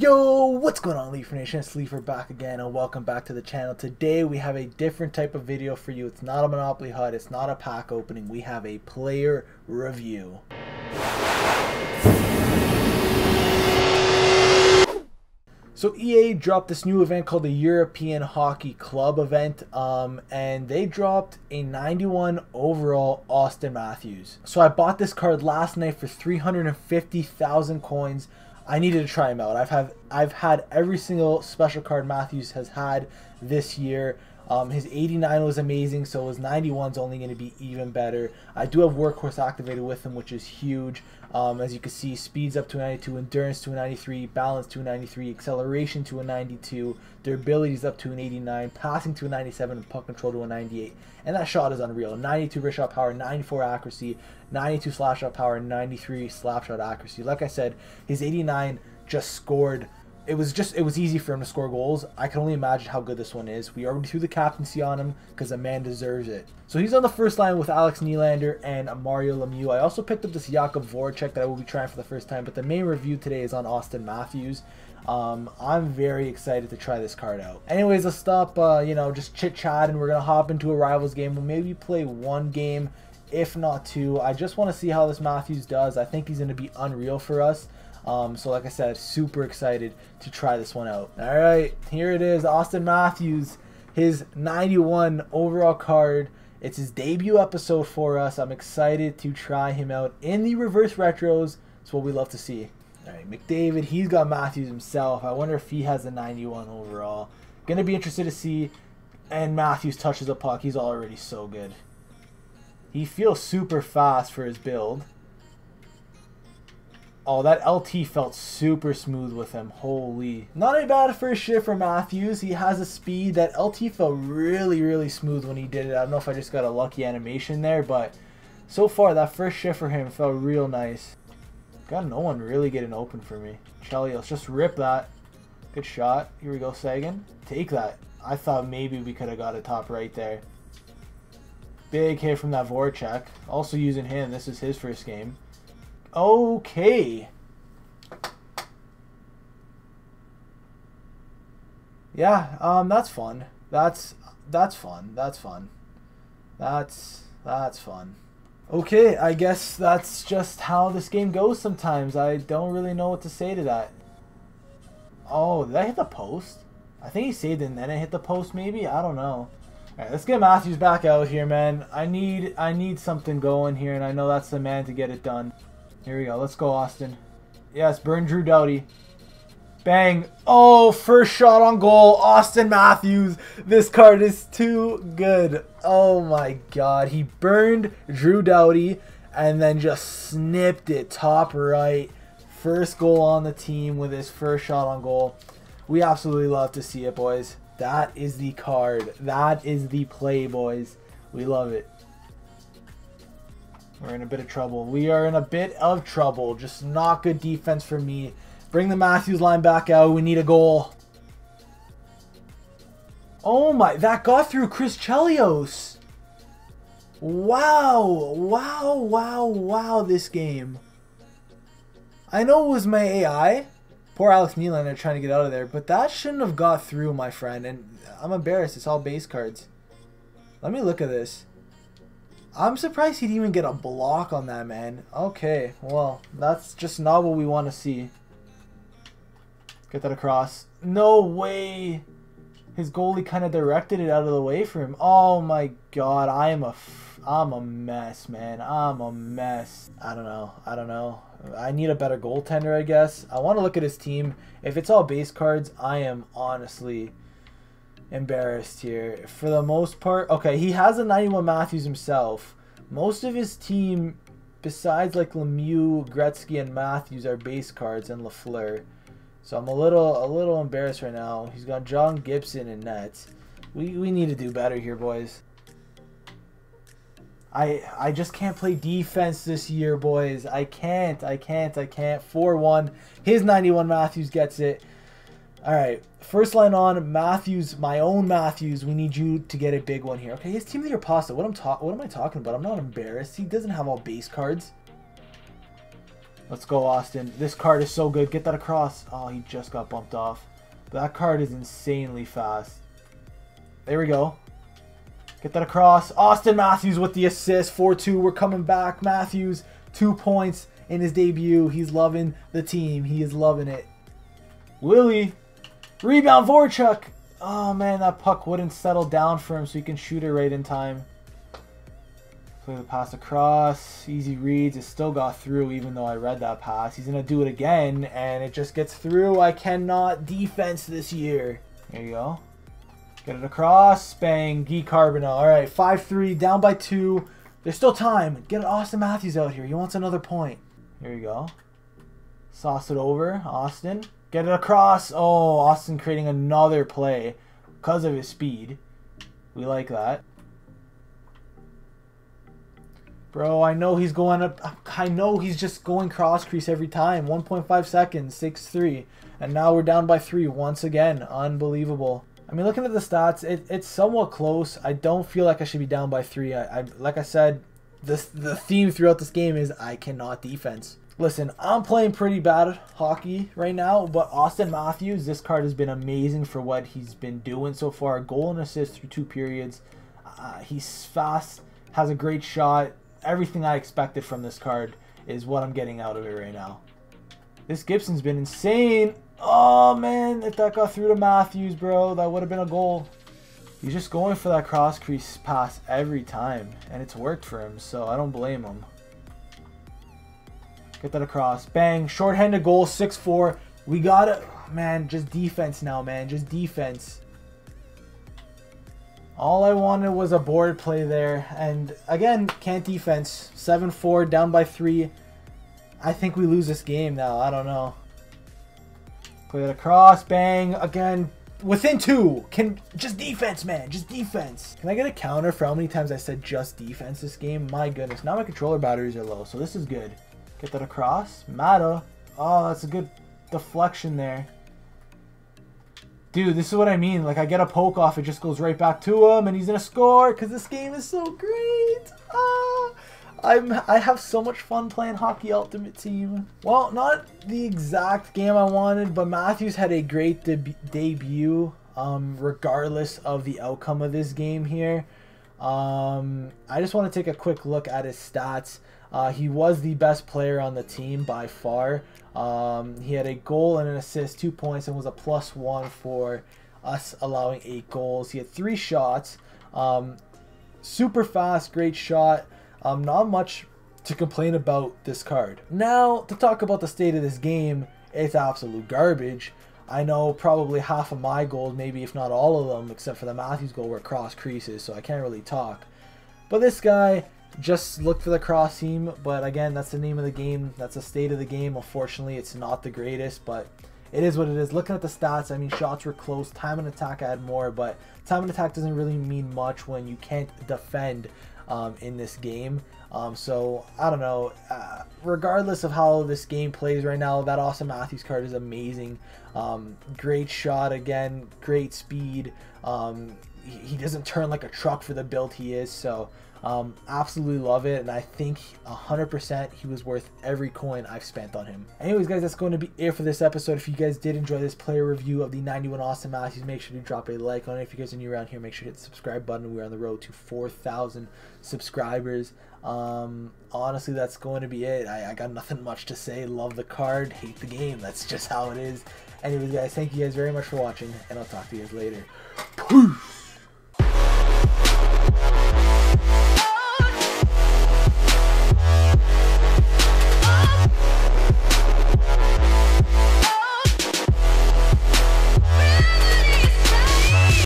Yo, what's going on Leafer Nation? It's Leafer back again and welcome back to the channel. Today we have a different type of video for you. It's not a Monopoly HUT, it's not a pack opening. We have a player review. So EA dropped this new event called the European Hockey Club event, um, and they dropped a 91 overall Auston Matthews. So I bought this card last night for 350,000 coins. I needed to try him out. I've had I've had every single special card Matthews has had this year. Um, his 89 was amazing, so his 91 is only going to be even better. I do have Workhorse activated with him, which is huge. Um, as you can see, speeds up to a 92, endurance to a 93, balance to a 93, acceleration to a 92, durability is up to an 89, passing to a 97, and puck control to a 98. And that shot is unreal. 92 wrist shot power, 94 accuracy, 92 slap shot power, 93 slap shot accuracy. Like I said, his 89 just scored it was just it was easy for him to score goals. I can only imagine how good this one is. We already threw the captaincy on him because the man deserves it. So he's on the first line with Alex Nylander and Mario Lemieux. I also picked up this Jakub Voracek that I will be trying for the first time, but the main review today is on Auston Matthews. Um, I'm very excited to try this card out. Anyways, let's stop, uh, you know, just chit chat and we're gonna hop into a rivals game. We'll maybe play one game, if not two. I just want to see how this Matthews does. I think he's gonna be unreal for us. Um, so like I said, super excited to try this one out. All right, here it is, Auston Matthews, his 91 overall card. It's his debut episode for us. I'm excited to try him out in the reverse retros. It's what we love to see. All right, McDavid, he's got Matthews himself. I wonder if he has a 91 overall. Gonna be interested to see. And Matthews touches the puck. He's already so good. He feels super fast for his build. Oh, that LT felt super smooth with him. Holy. Not a bad first shift for Matthews. He has a speed. That LT felt really, really smooth when he did it. I don't know if I just got a lucky animation there, but so far, that first shift for him felt real nice. Got no one really getting open for me. Chelios, let's just rip that. Good shot. Here we go, Sagan. Take that. I thought maybe we could have got a top right there. Big hit from that Voracek. Also using him. This is his first game. Okay. Yeah, um, that's fun. That's that's fun. That's fun. That's that's fun. Okay, I guess that's just how this game goes sometimes. I don't really know what to say to that. Oh, did I hit the post? I think he saved it and then it hit the post maybe? I don't know. Alright, let's get Matthews back out here, man. I need I need something going here and I know that's the man to get it done. Here we go. Let's go, Auston. Yes, burn Drew Doughty. Bang. Oh, first shot on goal. Auston Matthews. This card is too good. Oh my god. He burned Drew Doughty and then just snipped it top right. First goal on the team with his first shot on goal. We absolutely love to see it, boys. That is the card. That is the play, boys. We love it. We're in a bit of trouble. We are in a bit of trouble. Just not good defense for me. Bring the Matthews line back out. We need a goal. Oh my, that got through Chris Chelios. Wow, wow, wow, wow, this game. I know it was my AI. Poor Alex Nylander trying to get out of there, but that shouldn't have got through, my friend. And I'm embarrassed. It's all base cards. Let me look at this. I'm surprised he'd even get a block on that, man. Okay, well, that's just not what we want to see. Get that across. No way! His goalie kind of directed it out of the way for him. Oh my god, I am a, I'm a mess, man. I'm a mess. I don't know. I don't know. I need a better goaltender, I guess. I want to look at his team. If it's all base cards, I am honestly embarrassed here. For the most part, okay, he has a 91 Matthews himself. Most of his team, besides like Lemieux, Gretzky, and Matthews, are base cards and Lafleur. So I'm a little a little embarrassed right now. He's got John Gibson and nets. We we need to do better here, boys. I I just can't play defense this year, boys. I can't. I can't. I can't. 4-1. His 91 Matthews gets it. All right, first line on Matthews, my own Matthews. We need you to get a big one here. Okay, his team leader pasta. What I'm talking? What am I talking about? I'm not embarrassed. He doesn't have all base cards. Let's go, Auston. This card is so good. Get that across. Oh, he just got bumped off. That card is insanely fast. There we go. Get that across. Auston Matthews with the assist. 4-2. We're coming back. Matthews, two points in his debut. He's loving the team. He is loving it. Willie. Rebound Voracek. Oh, man, that puck wouldn't settle down for him so he can shoot it right in time. Play the pass across. Easy reads. It still got through even though I read that pass. He's going to do it again, and it just gets through. I cannot defense this year. There you go. Get it across. Bang. Guy Carbonneau. All right, 5-3. Down by two. There's still time. Get Auston Matthews out here. He wants another point. Here you go. Sauce it over. Auston. Get it across. Oh, Auston creating another play because of his speed. We like that. Bro, I know he's going up. I know he's just going cross crease every time. 1.5 seconds, 6-3. And now we're down by 3 once again. Unbelievable. I mean, looking at the stats, it, it's somewhat close. I don't feel like I should be down by 3. I, I Like I said, this, the theme throughout this game is I cannot defense. Listen, I'm playing pretty bad hockey right now, but Auston Matthews, this card has been amazing for what he's been doing so far. Goal and assist through two periods. Uh, he's fast, has a great shot. Everything I expected from this card is what I'm getting out of it right now. This Gibson's been insane. Oh, man, if that got through to Matthews, bro, that would have been a goal. He's just going for that cross crease pass every time, and it's worked for him, so I don't blame him. Get that across. Bang. Short-handed goal, 6-4. We got it. Man, just defense now, man. Just defense. All I wanted was a board play there. And again, can't defense. 7-4, down by 3. I think we lose this game now. I don't know. Play it across. Bang. Again, within two. Can Just defense, man. Just defense. Can I get a counter for how many times I said just defense this game? My goodness. Now my controller batteries are low, so this is good. Get that across. Mata. Oh, that's a good deflection there. Dude, this is what I mean. Like, I get a poke off, it just goes right back to him, and he's gonna score, because this game is so great. Ah, I'm, I have so much fun playing Hockey Ultimate Team. Well, not the exact game I wanted, but Matthews had a great de debut, um, regardless of the outcome of this game here. Um, I just want to take a quick look at his stats. Uh, he was the best player on the team by far. Um, he had a goal and an assist, two points, and was a plus one for us allowing eight goals. He had three shots. Um, super fast, great shot. Um, not much to complain about this card. Now, to talk about the state of this game, it's absolute garbage. I know probably half of my goals, maybe if not all of them, except for the Matthews goal, were cross creases, so I can't really talk. But this guy, just look for the cross seam, but again, that's the name of the game. That's the state of the game. Unfortunately, it's not the greatest, but it is what it is. Looking at the stats, I mean, shots were close. Time and attack I had more, but time and attack doesn't really mean much when you can't defend um, in this game. Um, so, I don't know. Uh, regardless of how this game plays right now, that Awesome Matthews card is amazing. Um, great shot again, great speed. He, he doesn't turn like a truck for the build he is, so um, absolutely love it, and I think 100% he was worth every coin I've spent on him. Anyways, guys, that's going to be it for this episode. If you guys did enjoy this player review of the 91 Auston Matthews, make sure to drop a like on it. If you guys are new around here, make sure to hit the subscribe button. We're on the road to 4,000 subscribers. Um, honestly, that's going to be it. I, I got nothing much to say. Love the card, hate the game. That's just how it is. Anyways, guys, thank you guys very much for watching, and I'll talk to you guys later. Peace!